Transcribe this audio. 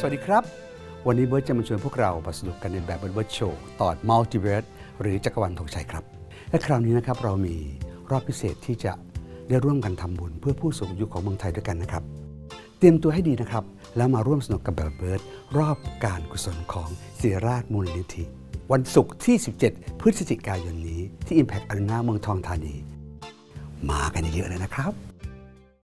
สวัสดีครับ วันนี้เบิร์ดจะมาชวนพวกเรามาสนุกกันในแบบเบิร์ดโชว์ตอน Multibird หรือจักรวาลธงไชยครับ และคราวนี้นะครับเรามีรอบพิเศษที่จะได้ร่วมกันทำบุญเพื่อผู้สูงอายุของเมืองไทยด้วยกันนะครับ เตรียมตัวให้ดีนะครับ แล้วมาร่วมสนุกกับแบบเบิร์ดรอบการกุศลของศิริราชมูลนิธิวันศุกร์ที่ 17 พฤศจิกายนนี้ที่ Impact a r e n าเมืองทองธานี มากันเยอะเลยนะครับ